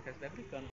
Não, aquece brincando.